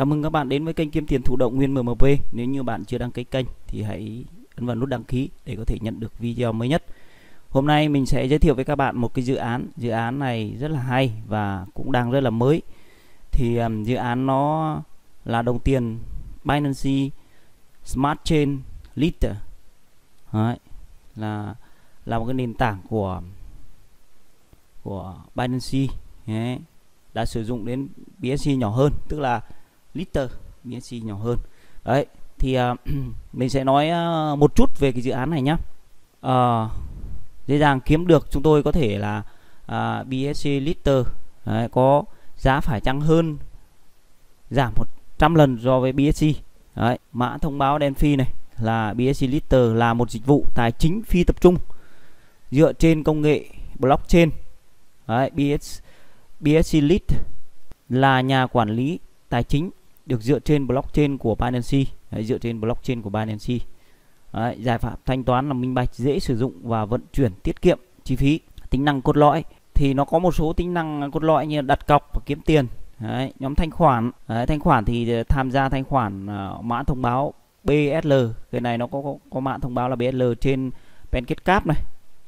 Chào mừng các bạn đến với kênh kiếm tiền thụ động Nguyên MMP. Nếu như bạn chưa đăng ký kênh thì hãy ấn vào nút đăng ký để có thể nhận được video mới nhất. Hôm nay mình sẽ giới thiệu với các bạn một cái dự án. Dự án này rất là hay và cũng đang rất là mới. Thì um, dự án nó là đồng tiền Binance Smart Chain Liter. Đấy, là là một cái nền tảng của của Binance Đấy, đã sử dụng đến BSC nhỏ hơn, tức là liter BSC nhỏ hơn. Đấy, thì uh, mình sẽ nói uh, một chút về cái dự án này nhé. Uh, à, dễ dàng kiếm được chúng tôi có thể là uh, BSC liter đấy, có giá phải chăng hơn giảm 100 lần so với BSC. Đấy, mã thông báo đen phi này là BSC liter là một dịch vụ tài chính phi tập trung dựa trên công nghệ blockchain. Đấy, BS, BSC Lit là nhà quản lý tài chính được dựa trên blockchain của Binance, Đấy, dựa trên blockchain của Binance. Đấy, giải pháp thanh toán là minh bạch, dễ sử dụng và vận chuyển tiết kiệm chi phí. Tính năng cốt lõi thì nó có một số tính năng cốt lõi như đặt cọc và kiếm tiền. Đấy, nhóm thanh khoản, Đấy, thanh khoản thì tham gia thanh khoản uh, mã thông báo BSL, cái này nó có, có có mã thông báo là BSL trên PancakeCap này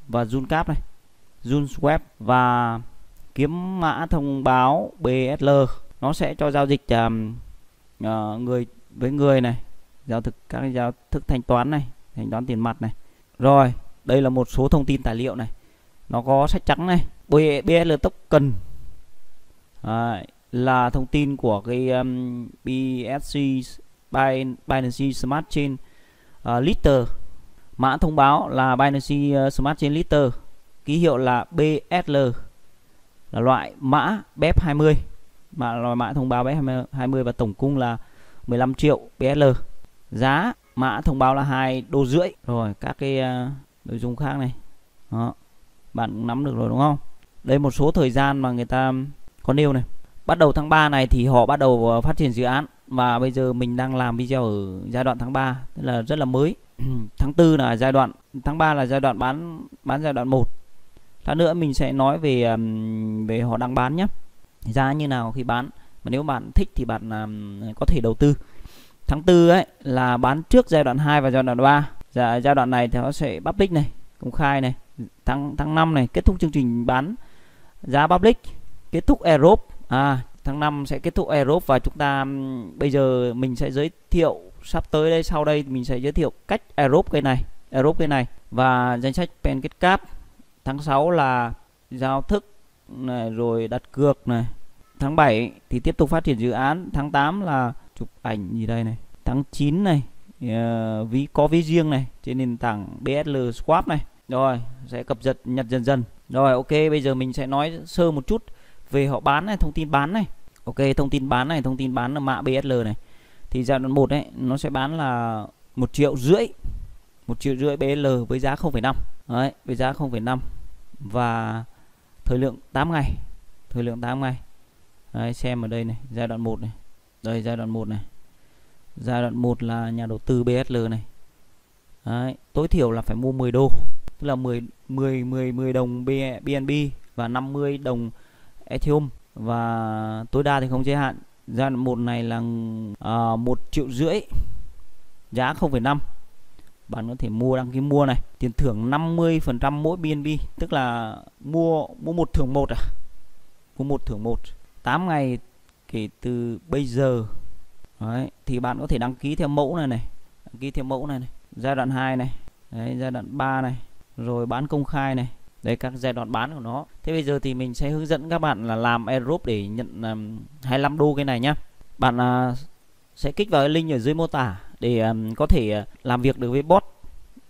và Juncap này, Junswap và kiếm mã thông báo BSL nó sẽ cho giao dịch um, uh, người với người này giao thực các giao thức thanh toán này thanh toán tiền mặt này. Rồi đây là một số thông tin tài liệu này. Nó có sách trắng này BSL token à, là thông tin của cái um, BSC Binance Smart Chain ờ, uh, Litter mã thông báo là Binance ờ, Smart Chain litter ký hiệu là BSL là loại mã BEP20 mà loại mã thông báo BEP20 và tổng cung là 15 triệu BSL giá mã thông báo là hai đô rưỡi. Rồi các cái uh, nội dung khác này. Đó bạn cũng nắm được rồi đúng không? Đây một số thời gian mà người ta có nêu này. Bắt đầu tháng 3 này thì họ bắt đầu ờ, phát triển dự án và bây giờ mình đang làm video ở giai đoạn tháng 3 tức là rất là mới. Tháng 4 là giai đoạn tháng 3 là giai đoạn bán bán giai đoạn 1 Lát nữa mình sẽ nói về về họ đang bán nhé. Giá như nào khi bán. Mà nếu bạn thích thì bạn um, có thể đầu tư. Tháng tư ấy là bán trước giai đoạn 2 và giai đoạn 3. Dạ, giai đoạn này thì nó sẽ public này, công khai này. Tháng tháng 5 này kết thúc chương trình bán giá public, kết thúc Europe. À, tháng 5 sẽ kết thúc Europe và chúng ta bây giờ mình sẽ giới thiệu sắp tới đây sau đây mình sẽ giới thiệu cách Europe cây này, Europe cây này và danh sách Pancake tháng 6 là giao thức này rồi đặt cược này. Tháng 7 thì tiếp tục phát triển dự án. Tháng 8 là chụp ảnh gì đây này. Tháng 9 này uh, ví có ví riêng này trên nền tảng BSL Swap này. Rồi sẽ cập nhật nhật dần dần. Rồi ok bây giờ mình sẽ nói sơ một chút về họ bán này thông tin bán này. Ok thông tin bán này thông tin bán là mã BSL này. Thì giai đoạn một đấy nó sẽ bán là một triệu rưỡi. Một triệu rưỡi BL với giá 0,5 đấy với giá 0,5 và thời lượng 8 ngày. Thời lượng 8 ngày. Đấy, xem ở đây này giai đoạn 1 này. Đây giai đoạn 1 này. Giai đoạn 1 là nhà đầu tư BSL này. Đấy, tối thiểu là phải mua 10 đô. Tức là 10 10 10 10 đồng BNB và 50 đồng Ethereum. Và tối đa thì không giới hạn. Giai đoạn 1 này là à, uh, 1 triệu rưỡi. Giá 0,5 bạn có thể mua đăng ký mua này tiền thưởng 50% mỗi BNB tức là mua mua một thưởng một à? Mua một thưởng một 8 ngày kể từ bây giờ. Đấy, thì bạn có thể đăng ký theo mẫu này này đăng ký theo mẫu này này giai đoạn 2 này Đấy, giai đoạn 3 này rồi bán công khai này đây các giai đoạn bán của nó. Thế bây giờ thì mình sẽ hướng dẫn các bạn là làm airdrop để nhận um, 25 đô cái này nhá. Bạn uh, sẽ kích vào cái link ở dưới mô tả để um, có thể ờ, làm việc được với bot.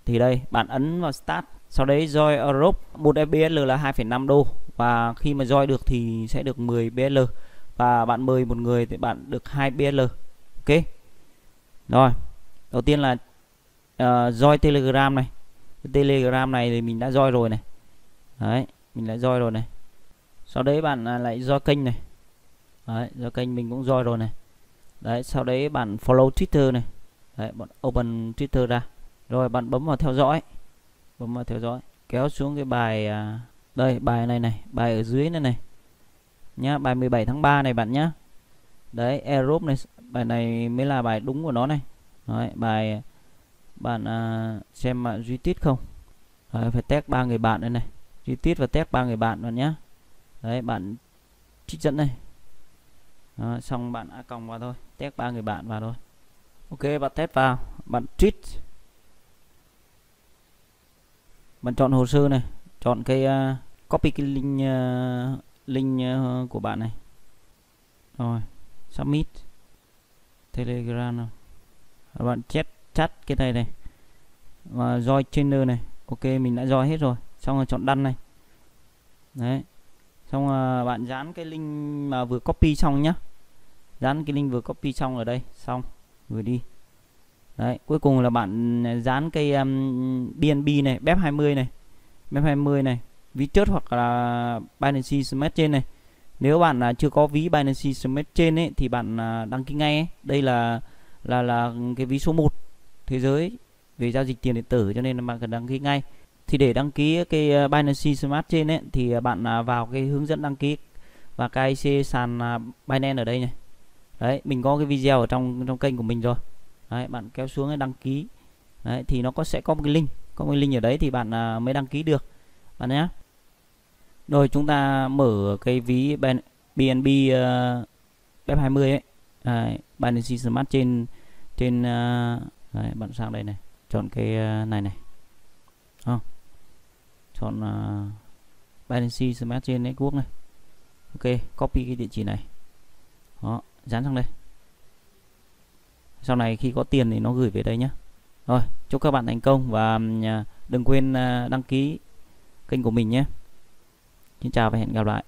Thì đây bạn ấn vào start sau đấy join Europe. Một FBL là 2,5 đô. Và khi mà join được thì sẽ được 10 bl và bạn mời một người thì bạn được 2 bl ok? Rồi. Đầu tiên là uh, join Telegram này. Telegram này thì mình đã join rồi này. Đấy mình đã join rồi này. Sau đấy bạn à, lại join kênh này. Đấy do kênh mình cũng join rồi này. Đấy sau đấy bạn follow Twitter này đấy bạn open Twitter ra. Rồi bạn bấm vào theo dõi. Bấm vào theo dõi. Kéo xuống cái bài à, đây bài này này bài ở dưới này này. Nhá bài 17 tháng 3 này bạn nhá. Đấy Europe này bài này mới là bài đúng của nó này. Đấy, bài bạn à, xem bạn duy tít không? Đấy, phải test ba người bạn đây này. Duy tít và test ba người bạn bạn nhá. Đấy bạn trích dẫn này. Đó, xong bạn a còng vào thôi. Test ba người bạn vào thôi ok bạn test vào. Bạn tweet bạn chọn hồ sơ này. Chọn cái uh, copy cái link uh, link uh, của bạn này. Rồi submit. Telegram nào. bạn chat chat cái này này. Và join trainer này. Ok mình đã join hết rồi. Xong rồi chọn đăng này. Đấy. Xong rồi bạn dán cái link mà vừa copy xong nhá. Dán cái link vừa copy xong ở đây. Xong vừa đi. Đấy cuối cùng là bạn à, dán cây um, BNB này BEP 20 này BEP 20 này ví chớt hoặc là Binance Smart Chain này. Nếu bạn là chưa có ví Binance Smart Chain ấy thì bạn uh, đăng ký ngay ấy. đây là là là cái ví số 1 thế giới về giao dịch tiền điện tử cho nên là bạn cần đăng ký ngay. Thì để đăng ký cái à, Binance Smart Chain ấy thì bạn vào cái hướng dẫn đăng ký và cái IC sàn Binance ở đây này đấy mình có cái video ở trong trong kênh của mình rồi. Đấy bạn kéo xuống đăng ký. Đấy thì nó có sẽ có một cái link. Có một cái link ở đấy thì bạn à, mới đăng ký được. Bạn nhé. Rồi chúng ta mở cái ví BNB uh, BEP 20 ấy. Đấy, Binance Smart trên trên uh, đấy, bạn sang đây này. Chọn cái uh, này này. Không chọn uh, Binance Smart trên Network này. Ok copy cái địa chỉ này. Đó dán sang đây. Sau này khi có tiền thì nó gửi về đây nhé rồi, chúc các bạn thành công và à, đừng quên à, đăng ký kênh của mình nhé. Xin chào và hẹn gặp lại.